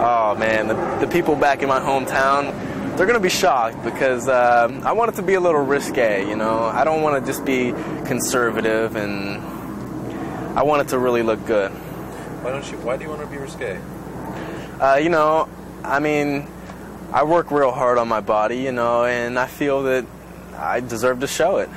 Oh man, the, the people back in my hometown, they're gonna be shocked because uh, I want it to be a little risque. You know, I don't want to just be conservative, and I want it to really look good. Why don't you? Why do you want to be risque? Uh, you know, I mean, I work real hard on my body, you know, and I feel that I deserve to show it.